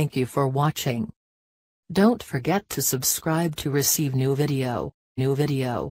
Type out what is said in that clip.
Thank you for watching. Don't forget to subscribe to receive new video, new video.